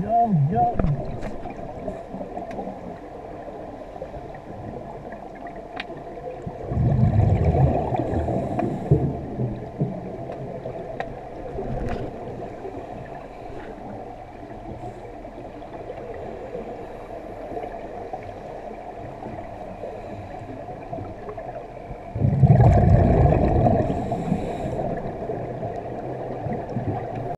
Yo, yo.